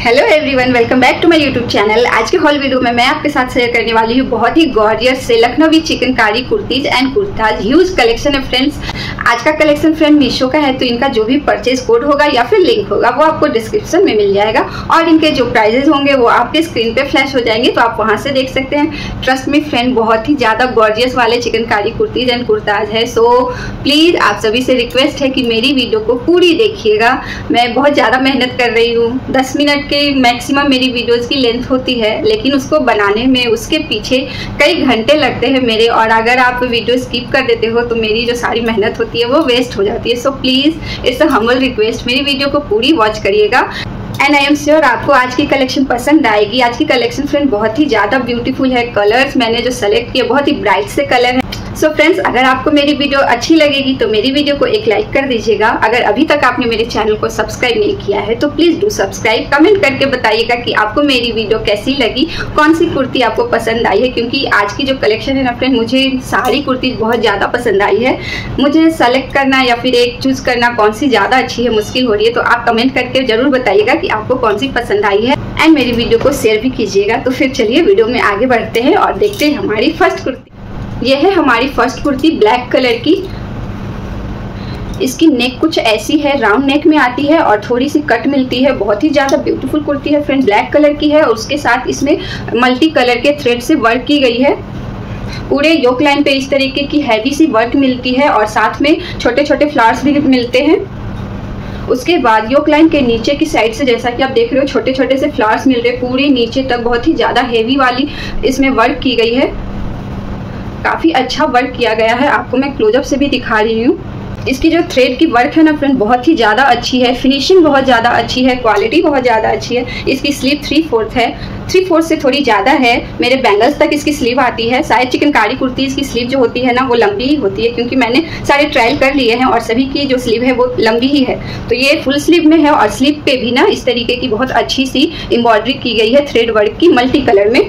Hello everyone welcome back to my YouTube channel आज के hall video में मैं आपके साथ शेयर करने वाली हूँ बहुत ही गॉर्जियस से Lucknowi chikankari kurtis and kurtas huge collection है फ्रेंड्स आज का कलेक्शन फ्रेंड मीशो का है तो इनका जो भी परचेज कोड होगा या फिर लिंक होगा, वो आपको डिस्क्रिप्शन में मिल जाएगा और इनके जो प्राइजेस होंगे, वो आपके स्क्रीन पे फ्लैश हो जाएँगे तो आप वहाँ से देख सकते हैं। ट्रस्ट मी फ्रेंड बहुत ही ज़्यादा गॉर्जियस वाले चिकनकारी कुर्तीज एंड कुर्ताज है। सो प्लीज़ आप सभी से रिक्वेस्ट है कि मेरी वीडियो को पूरी देखिएगा। मैं बहुत ज़्यादा मेहनत कर रही हूँ। दस मिनट के मैक्सिमम मेरी वीडियोस की लेंथ होती है, लेकिन उसको बनाने में उसके पीछे कई घंटे लगते हैं मेरे, और अगर आप वीडियो स्किप कर देते हो तो मेरी जो सारी मेहनत होती है वो वेस्ट हो जाती है। So please it's a request मेरी वीडियो को पूरी वॉच करिएगा। एंड आई एम श्योर आपको आज की कलेक्शन पसंद आएगी। आज की कलेक्शन फ्रेंड बहुत ही ज़्यादा ब्यूटीफुल है। कलर्स मैंने जो सेलेक्ट किए बहुत ही ब्राइट से कलर है। सो so फ्रेंड्स अगर आपको मेरी वीडियो अच्छी लगेगी तो मेरी वीडियो को एक लाइक कर दीजिएगा। अगर अभी तक आपने मेरे चैनल को सब्सक्राइब नहीं किया है तो प्लीज़ डू सब्सक्राइब कमेंट करके बताइएगा कि आपको मेरी वीडियो कैसी लगी, कौन सी कुर्ती आपको पसंद आई है, क्योंकि आज की जो कलेक्शन है ना फ्रेंड मुझे सारी कुर्ती बहुत ज़्यादा पसंद आई है। मुझे सेलेक्ट करना या फिर एक चूज़ करना कौन सी ज़्यादा अच्छी है, मुश्किल हो रही है तो आप कमेंट करके ज़रूर बताइएगा कि आपको कौन सी पसंद आई है। एंड मेरी वीडियो को शेयर भी कीजिएगा। तो फिर चलिए वीडियो में आगे बढ़ते हैं और देखते हैं हमारी फ़र्स्ट कुर्ती। यह है हमारी फ़र्स्ट कुर्ती, ब्लैक कलर की। इसकी नेक कुछ ऐसी है राउंड नेक में आती है और थोड़ी सी कट मिलती है। बहुत ही ज़्यादा ब्यूटीफुल कुर्ती है फ्रेंड ब्लैक कलर की है और उसके साथ इसमें मल्टी कलर के थ्रेड से वर्क की गई है। पूरे योक लाइन पे इस तरीके की हैवी सी वर्क मिलती है और साथ में छोटे छोटे फ्लावर्स भी मिलते हैं। उसके बाद योक लाइन के नीचे की साइड से जैसा कि आप देख रहे हो छोटे छोटे से फ्लावर्स मिल रहे पूरे नीचे तक बहुत ही ज़्यादा हेवी वाली इसमें वर्क की गई है। काफ़ी अच्छा वर्क किया गया है। आपको मैं क्लोजअप से भी दिखा रही हूँ। इसकी जो थ्रेड की वर्क है ना फ्रेंड बहुत ही ज़्यादा अच्छी है। फिनिशिंग बहुत ज़्यादा अच्छी है। क्वालिटी बहुत ज़्यादा अच्छी है। इसकी स्लीव थ्री फोर्थ है। थ्री फोर्थ से थोड़ी ज़्यादा है। मेरे बैंगल्स तक इसकी स्लीव आती है। शायद चिकनकारी कुर्ती इसकी स्लीव जो होती है ना, वो लंबी ही होती है क्योंकि मैंने सारे ट्रायल कर लिए हैं और सभी की जो स्लीव है, वो लंबी ही है। तो ये फुल स्लीव में है और स्लीव पे भी ना इस तरीके की बहुत अच्छी सी एम्ब्रॉयडरी की गई है थ्रेड वर्क की मल्टी कलर में।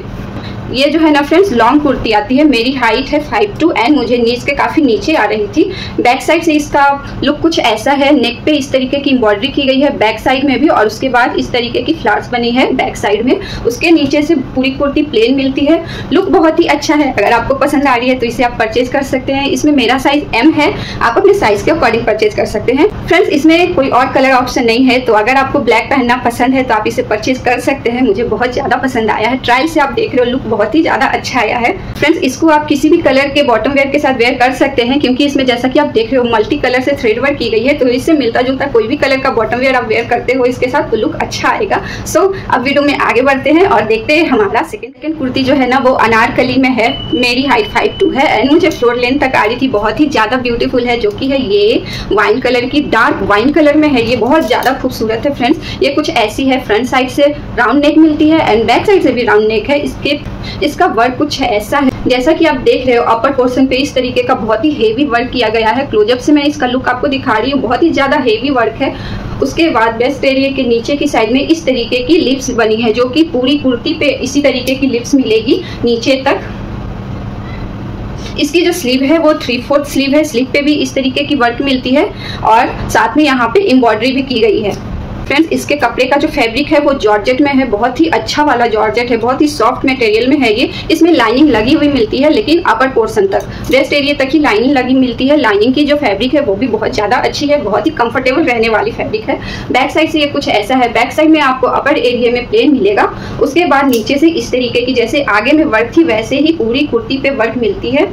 ये जो है ना फ्रेंड्स लॉन्ग कुर्ती आती है। मेरी हाइट है फाइव टू एंड मुझे नीच के काफ़ी नीचे आ रही थी। बैक साइड से इसका लुक कुछ ऐसा है नेक पे इस तरीके की एम्ब्रॉयडरी की गई है बैक साइड में भी और उसके बाद इस तरीके की फ्लावर्स बनी है बैक साइड में। उसके नीचे से पूरी कुर्ती प्लेन मिलती है। लुक बहुत ही अच्छा है। अगर आपको पसंद आ रही है तो इसे आप परचेज कर सकते हैं। इसमें मेरा साइज़ एम है। आप अपने साइज़ के अकॉर्डिंग परचेज कर सकते हैं। फ्रेंड्स इसमें कोई और कलर ऑप्शन नहीं है। तो अगर आपको ब्लैक पहनना पसंद है तो आप इसे परचेज कर सकते हैं। मुझे बहुत ज़्यादा पसंद आया है। ट्रायल से आप देख रहे हो लुक बहुत ही ज़्यादा अच्छा आया है। फ्रेंड्स इसको आप किसी भी कलर के बॉटम वेयर के साथ वेयर कर सकते हैं क्योंकि इसमें जैसा कि आप देख रहे हो मल्टी कलर से थ्रेड वर्क की गई है तो इससे मिलता जुलता कोई भी कलर का बॉटम वेयर आप वेयर करते हो इसके साथ तो लुक अच्छा आएगा। सो so, अब वीडियो में आगे बढ़ते हैं और देखते हैं हमारा सेकेंड सेकेंड कुर्ती जो है ना वो अनारकली में है मेरी हाइट फाइव टू है एंड मुझे फ्लोर लेंथ तक आ रही थी बहुत ही ज़्यादा ब्यूटीफुल है जो कि है ये वाइन कलर की डार्क वाइन कलर में है ये बहुत ज़्यादा खूबसूरत है फ्रेंड्स ये कुछ ऐसी है फ्रंट साइड से राउंड नेक मिलती है एंड बैक साइड से भी राउंड नेक है इसके इसका वर्क कुछ ऐसा है, जैसा कि आप देख रहे हो अपर पोर्शन पे इस तरीके का बहुत ही हेवी वर्क किया गया है। क्लोजअप से मैं इसका लुक आपको दिखा रही हूँ, बहुत ही ज़्यादा हेवी वर्क है। उसके बाद बेस्ट एरिया के नीचे की साइड में इस तरीके की लिप्स बनी है, जो कि पूरी कुर्ती पे इसी तरीके की लिप्स मिलेगी नीचे तक। इसकी जो स्लीव है, वो थ्री फोर्थ स्लीव है। स्लीव पे भी इस तरीके की वर्क मिलती है और साथ में यहाँ पे एम्ब्रॉयडरी भी की गई है। फ्रेंड्स इसके कपड़े का जो फैब्रिक है, वो जॉर्जेट में है। बहुत ही अच्छा वाला जॉर्जेट है। बहुत ही सॉफ्ट मटेरियल में है ये। इसमें लाइनिंग लगी हुई मिलती है, लेकिन अपर पोर्सन तक। ब्रेस्ट एरिया तक ही लाइनिंग लगी मिलती है। लाइनिंग की जो फैब्रिक है, वो भी बहुत ज़्यादा अच्छी है। बहुत ही कंफर्टेबल रहने वाली फैब्रिक है। बैक साइड से ये कुछ ऐसा है। बैक साइड में आपको अपर एरिया में प्लेन मिलेगा। उसके बाद नीचे से इस तरीके की, जैसे आगे में वर्क थी, वैसे ही पूरी कुर्ती पे वर्क मिलती है।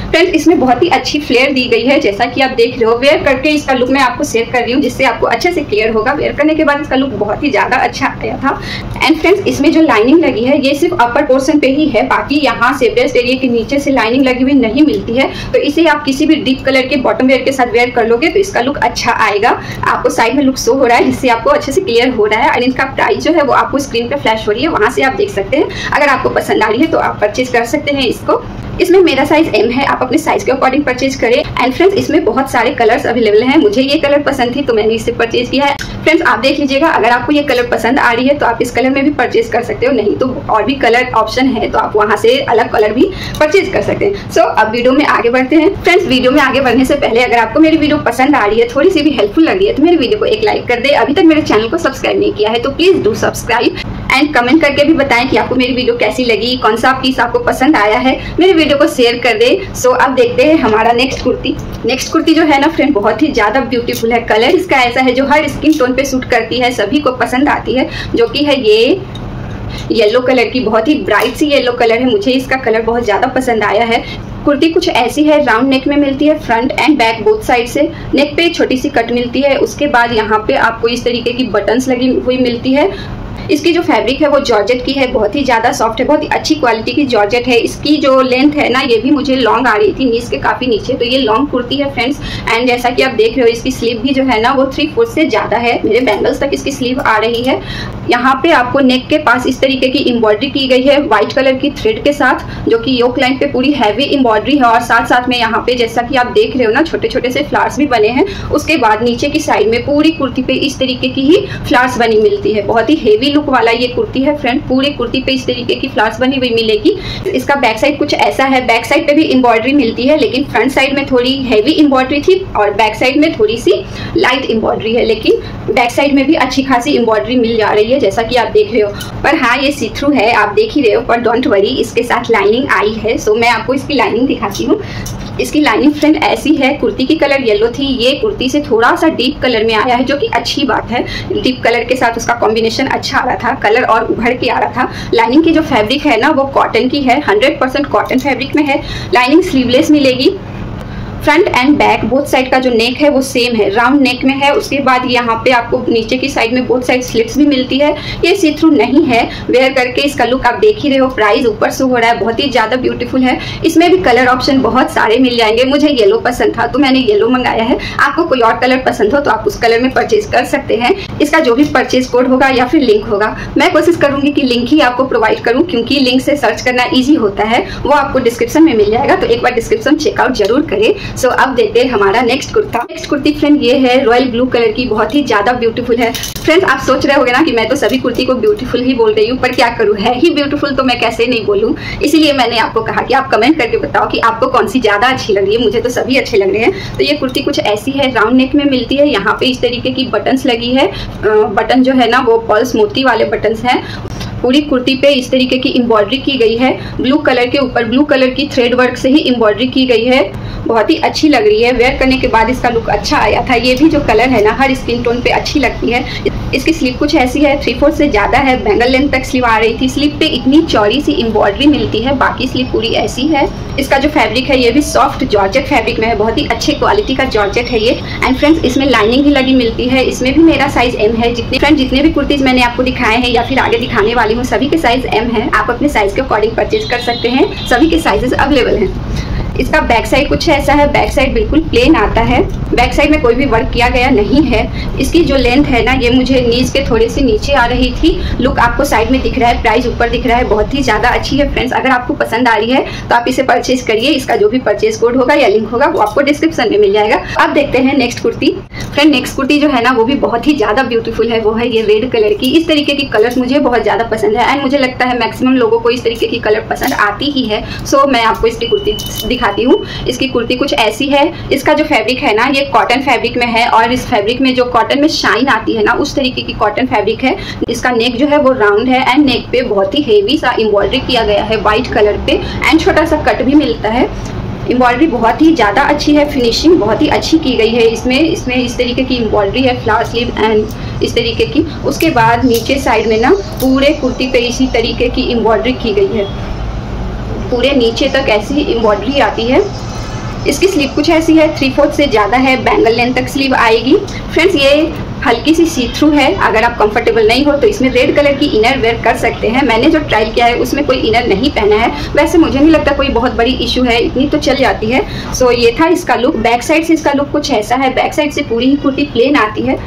फ्रेंड्स इसमें बहुत ही अच्छी फ्लेयर दी गई है, जैसा कि आप देख रहे हो वेयर करके इसका लुक मैं आपको सेव कर रही हूँ, जिससे आपको अच्छे से क्लियर होगा। वेयर करने के बाद इसका लुक बहुत ही ज़्यादा अच्छा आया था। एंड फ्रेंड्स इसमें जो लाइनिंग लगी है, ये सिर्फ़ अपर पोर्सन पे ही है, बाकी यहाँ से ब्रेस्ट एरिया के नीचे से लाइनिंग लगी हुई नहीं मिलती है। तो इसे आप किसी भी डीप कलर के बॉटम वेयर के साथ वेयर कर लोगे तो इसका लुक अच्छा आएगा। आपको साइड में लुक शो हो रहा है, जिससे आपको अच्छे से क्लियर हो रहा है। और इसका प्राइस जो है, वो आपको स्क्रीन पर फ्लैश हो रही है, वहाँ से आप देख सकते हैं। अगर आपको पसंद आ रही है तो आप परचेज कर सकते हैं इसको। इसमें मेरा साइज़ एम है आप अपने साइज़ के अकॉर्डिंग परचेज करें। एंड फ्रेंड्स इसमें बहुत सारे कलर्स अवेलेबल हैं। मुझे ये कलर पसंद थी तो मैंने इसे परचेज किया है। फ्रेंड्स आप देख लीजिएगा अगर आपको ये कलर पसंद आ रही है तो आप इस कलर में भी परचेज कर सकते हो। नहीं तो और भी कलर ऑप्शन है तो आप वहाँ से अलग कलर भी परचेज कर सकते हैं। सो so, अब वीडियो में आगे बढ़ते हैं। फ्रेंड्स वीडियो में आगे बढ़ने से पहले अगर आपको मेरी वीडियो पसंद आ रही है थोड़ी सी भी हेल्पफुल लग रही है तो मेरी वीडियो को एक लाइक कर दे। अभी तक मेरे चैनल को सब्सक्राइब नहीं किया है तो please do subscribe and comment करके भी बताएँ कि आपको मेरी वीडियो कैसी लगी, कौन सा पीस आपको पसंद आया है। मेरी वीडियो को शेयर कर दे। सो अब देखते हैं हमारा नेक्स्ट कुर्ती। नेक्स्ट कुर्ती जो है ना फ्रेंड बहुत ही ज़्यादा ब्यूटीफुल है कलर इसका ऐसा है जो हर स्किन टोन पे सूट करती है, सभी को पसंद आती है, जो कि है ये येलो कलर की, बहुत ही ब्राइट सी येलो कलर है। मुझे इसका कलर बहुत ज़्यादा पसंद आया है। कुर्ती कुछ ऐसी है राउंड नेक में मिलती है front and back both side से। नेक पे छोटी सी कट मिलती है, उसके बाद यहाँ पे आपको इस तरीके की बटन्स लगी हुई मिलती है। इसकी जो फैब्रिक है, वो जॉर्जेट की है, बहुत ही ज़्यादा सॉफ्ट है, बहुत ही अच्छी क्वालिटी की जॉर्जेट है। इसकी जो लेंथ है ना, ये भी मुझे लॉन्ग आ रही थी नीस के काफ़ी नीचे तो ये लॉन्ग कुर्ती है फ्रेंड्स एंड जैसा कि आप देख रहे हो, इसकी स्लीव भी जो है ना, वो थ्री फोर्थ से ज़्यादा है। मेरे बैंगल्स तक इसकी स्लीव आ रही है। यहाँ पे आपको नेक के पास इस तरीके की एम्ब्रॉयडरी की गई है व्हाइट कलर की थ्रेड के साथ, जो कि योक लाइन पे पूरी हैवी एम्ब्रॉयडरी है। और साथ साथ में यहाँ पे जैसा कि आप देख रहे हो ना छोटे छोटे से फ्लावर्स भी बने हैं। उसके बाद नीचे की साइड में पूरी कुर्ती पे इस तरीके की ही फ्लावर्स बनी मिलती है। बहुत ही हेवी लुक वाला ये कुर्ती है फ्रंट पूरे कुर्ती पे इस तरीके की फ्लावर्स बनी हुई मिलेगी। इसका बैक साइड कुछ ऐसा है बैक साइड पे भी एम्ब्रॉयडरी मिलती है, लेकिन फ्रंट साइड में थोड़ी हैवी एम्ब्रॉयडरी थी और बैक साइड में थोड़ी सी लाइट एम्ब्रॉयडरी है, लेकिन बैक साइड में भी अच्छी खासी एम्ब्रॉयडरी मिल जा रही है, जैसा कि आप देख रहे हो। पर हाँ ये सी थ्रू है, आप देख ही रहे हो, पर डोंट वरी इसके साथ लाइनिंग आई है। सो मैं आपको इसकी लाइनिंग दिखाती हूँ। इसकी लाइनिंग फ्रेंड ऐसी है, कुर्ती की कलर येलो थी। ये कुर्ती से थोड़ा सा डीप कलर में आया है, जो कि अच्छी बात है। डीप कलर के साथ उसका कॉम्बिनेशन अच्छा आ रहा था कलर और उभर के आ रहा था। लाइनिंग की जो फैब्रिक है ना, वो कॉटन की है हंड्रेड परसेंट कॉटन फैब्रिक में है। लाइनिंग स्लीवलेस मिलेगी। Front and back, both side का जो नेक है वो सेम है। राउंड नेक में है, उसके बाद यहाँ पे आपको नीचे की साइड में बोथ साइड स्लिट्स भी मिलती है। ये सी थ्रू नहीं है। वेयर करके इसका लुक आप देख ही रहे हो। प्राइस ऊपर से हो रहा है, बहुत ही ज़्यादा ब्यूटीफुल है। इसमें भी कलर ऑप्शन बहुत सारे मिल जाएँगे। मुझे येलो पसंद था तो मैंने येलो मंगाया है। आपको कोई और कलर पसंद हो तो आप उस कलर में परचेज कर सकते हैं। इसका जो भी परचेज कोड होगा या फिर लिंक होगा, मैं कोशिश करूँगी कि लिंक ही आपको प्रोवाइड करूँ, क्योंकि लिंक से सर्च करना ईजी होता है। वो आपको डिस्क्रिप्शन में मिल जाएगा तो एक बार डिस्क्रिप्शन चेकआउट ज़रूर करें। सो अब देखते हैं हमारा next kurta. Next kurti friend ये है रॉयल ब्लू कलर की, बहुत ही ज़्यादा ब्यूटीफुल है। फ्रेंड्स आप सोच रहे होगे ना कि मैं तो सभी कुर्ती को ब्यूटीफुल ही बोल रही हूँ, पर क्या करूँ? है ही ब्यूटीफुल तो मैं कैसे नहीं बोलूँ? इसीलिए मैंने आपको कहा कि आप कमेंट करके बताओ कि आपको कौन सी ज़्यादा अच्छी लग रही है। मुझे तो सभी अच्छे लग रहे हैं। तो ये कुर्ती कुछ ऐसी है राउंड नेक में मिलती है। यहाँ पे इस तरीके की बटन लगी है। बटन जो है ना, वो पल्स मोती वाले बटन हैं। पूरी कुर्ती पे इस तरीके की एम्ब्रॉयडरी की गई है। ब्लू कलर के ऊपर ब्लू कलर की थ्रेड वर्क से ही एम्ब्रॉयडरी की गई है। बहुत ही अच्छी लग रही है। वेयर करने के बाद इसका लुक अच्छा आया था। ये भी जो कलर है ना, हर स्किन टोन पे अच्छी लगती है। इसकी स्लीव कुछ ऐसी है थ्री फोर से ज़्यादा है बैंगल लेंथ तक स्लीव आ रही थी। स्लीव पे इतनी चौड़ी सी एम्ब्रॉयडरी मिलती है, बाकी स्लीव पूरी ऐसी है। इसका जो फैब्रिक है, ये भी सॉफ्ट जॉर्जेट फैब्रिक में है, बहुत ही अच्छे क्वालिटी का जॉर्जेट है ये। एंड फ्रेंड्स इसमें लाइनिंग भी लगी मिलती है। इसमें भी मेरा साइज़ एम है। जितने फ्रेंड जितने भी कुर्तीज मैंने आपको दिखाए हैं या फिर आगे दिखाने वाली हूँ, सभी के साइज़ एम है। आप अपने साइज़ के अकॉर्डिंग परचेज कर सकते हैं। सभी के साइजेस अवेलेबल हैं। इसका बैक साइड कुछ ऐसा है बैक साइड बिल्कुल प्लेन आता है। बैक साइड में कोई भी वर्क किया गया नहीं है। इसकी जो लेंथ है ना, ये मुझे नीज के थोड़े से नीचे आ रही थी। लुक आपको साइड में दिख रहा है प्राइस ऊपर दिख रहा है, बहुत ही ज़्यादा अच्छी है फ्रेंड्स अगर आपको पसंद आ रही है तो आप इसे परचेज करिए। इसका जो भी परचेज कोड होगा या लिंक होगा, वो आपको डिस्क्रिप्शन में मिल जाएगा। अब देखते हैं next kurti. Friend next kurti जो है ना, वो भी बहुत ही ज़्यादा ब्यूटीफुल है। वो है ये रेड कलर की। इस तरीके की कलर्स मुझे बहुत ज़्यादा पसंद है। एंड मुझे लगता है मैक्सिमम लोगों को इस तरीके की कलर पसंद आती ही है। सो मैं आपको इसकी कुर्ती दिखाती हूँ। इसकी कुर्ती कुछ ऐसी है। इसका जो फैब्रिक है ना, ये कॉटन फैब्रिक में है और इस फैब्रिक में जो कॉटन में शाइन आती है ना, उस तरीके की कॉटन फैब्रिक है। इसका नेक जो है वो राउंड है एंड नेक पे बहुत ही हेवी सा एम्ब्रॉयडरी किया गया है व्हाइट कलर पे एंड छोटा सा कट भी मिलता है। एम्ब्रॉयडरी बहुत ही ज़्यादा अच्छी है फिनिशिंग बहुत ही अच्छी की गई है इसमें। इसमें इस तरीके की एम्ब्रॉयडरी है फ्लावर स्लीव एंड इस तरीके की। उसके बाद नीचे साइड में ना पूरे कुर्ती पे इसी तरीके की एम्ब्रॉयडरी की गई है। पूरे नीचे तक ऐसी एम्ब्रॉयडरी आती है। इसकी स्लीव कुछ ऐसी है थ्री फोर्थ से ज़्यादा है बैंगल लेंथ तक स्लीव आएगी। फ्रेंड्स ये हल्की सी सी थ्रू है। अगर आप कंफर्टेबल नहीं हो तो इसमें रेड कलर की इनर वेयर कर सकते हैं। मैंने जो ट्राई किया है, उसमें कोई इनर नहीं पहना है। वैसे मुझे नहीं लगता कोई बहुत बड़ी इशू है, इतनी तो चल जाती है। सो ये था इसका लुक बैक साइड से इसका लुक कुछ ऐसा है। बैक साइड से पूरी ही कुर्ती प्लेन आती है।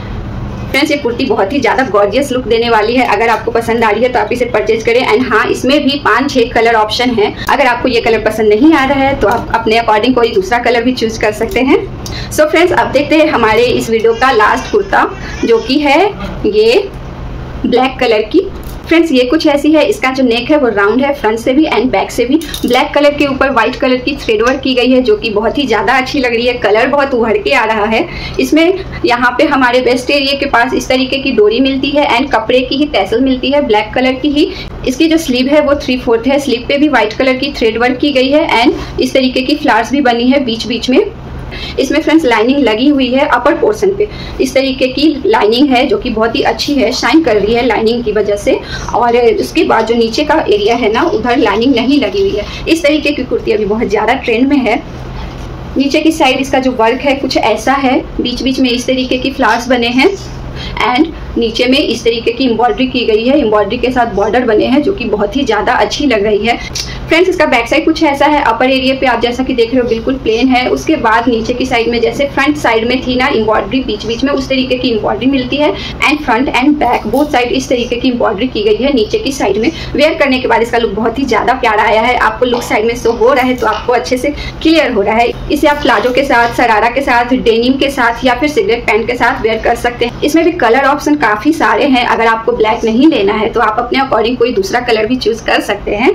फ्रेंड्स ये कुर्ती बहुत ही ज़्यादा गॉर्जियस लुक देने वाली है। अगर आपको पसंद आ रही है तो आप इसे परचेज करें। एंड हाँ इसमें भी पाँच छह कलर ऑप्शन है। अगर आपको ये कलर पसंद नहीं आ रहा है तो आप अपने अकॉर्डिंग कोई दूसरा कलर भी चूज़ कर सकते हैं। सो so फ्रेंड्स अब देखते हैं हमारे इस वीडियो का लास्ट कुर्ता, जो कि है ये ब्लैक कलर की। फ्रेंड्स ये कुछ ऐसी है, इसका जो नेक है वो राउंड है फ्रंट से भी एंड बैक से भी। ब्लैक कलर के ऊपर व्हाइट कलर की थ्रेड वर्क की गई है, जो कि बहुत ही ज़्यादा अच्छी लग रही है। कलर बहुत उभर के आ रहा है। इसमें यहाँ पे हमारे वेस्ट एरिया के पास इस तरीके की डोरी मिलती है एंड कपड़े की ही तहसल मिलती है। ब्लैक कलर की ही। इसकी जो स्लीव है वो थ्री फोर्थ है। स्लीव पे भी व्हाइट कलर की थ्रेड वर्क की गई है एंड इस तरीके की फ्लावर्स भी बनी है बीच बीच में। इसमें फ्रेंड्स लाइनिंग लगी हुई है अपर पोर्शन पे। इस तरीके की लाइनिंग है जो कि बहुत ही अच्छी है शाइन कर रही है लाइनिंग की वजह से। और उसके बाद जो नीचे का एरिया है ना, उधर लाइनिंग नहीं लगी हुई है। इस तरीके की कुर्ती अभी बहुत ज़्यादा ट्रेंड में है। नीचे की साइड इसका जो वर्क है कुछ ऐसा है। बीच बीच में इस तरीके की फ्लावर्स बने हैं। एंड नीचे में इस तरीके की एम्ब्रॉयडरी की गई है। एम्ब्रॉयडरी के साथ बॉर्डर बने हैं, जो कि बहुत ही ज़्यादा अच्छी लग रही है। फ्रेंड्स इसका बैक साइड कुछ ऐसा है अपर एरिया पे आप जैसा कि देख रहे हो, बिल्कुल प्लेन है। उसके बाद नीचे की साइड में, जैसे फ्रंट साइड में थी ना एम्ब्रॉयडरी बीच बीच में उस तरीके की एम्ब्रॉयडरी मिलती है। And front and back both side इस तरीके की एम्ब्रॉयडरी की गई है, नीचे की साइड में। वेयर करने के बाद इसका लुक बहुत ही ज़्यादा प्यारा आया है। आपको लुक साइड में शो हो रहा है तो आपको अच्छे से क्लियर हो रहा है। इसे आप प्लाजो के साथ सरारा के साथ डेनिम के साथ या फिर सिगरेट पैंट के साथ वेयर कर सकते हैं। इसमें भी कलर ऑप्शन काफ़ी सारे हैं। अगर आपको ब्लैक नहीं लेना है तो आप अपने अकॉर्डिंग कोई दूसरा कलर भी चूज़ कर सकते हैं।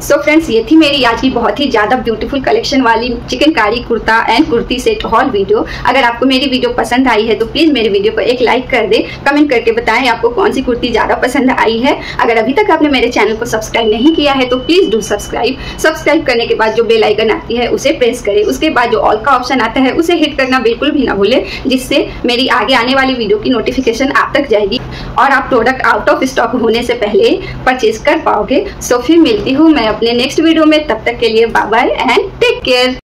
सो so फ्रेंड्स ये थी मेरी आज की बहुत ही ज़्यादा ब्यूटीफुल कलेक्शन वाली chikankari kurta and kurti set whole video अगर आपको मेरी वीडियो पसंद आई है तो प्लीज़ मेरी वीडियो को एक लाइक कर दे। कमेंट करके बताएँ आपको कौन सी कुर्ती ज़्यादा पसंद आई है। अगर अभी तक आपने मेरे चैनल को सब्सक्राइब नहीं किया है तो प्लीज़ डू सब्सक्राइब सब्सक्राइब करने के बाद जो बेल आइकन आती है, उसे प्रेस करें। उसके बाद जो ऑल का ऑप्शन आता है, उसे हिट करना बिल्कुल भी ना भूले, जिससे मेरी आगे आने वाली वीडियो की नोटिफिकेशन आप तक जाएगी और आप प्रोडक्ट आउट ऑफ़ स्टॉक होने से पहले परचेज कर पाओगे। सो फिर मिलती हूँ मैं अपने नेक्स्ट वीडियो में तब तक के लिए bye bye and take care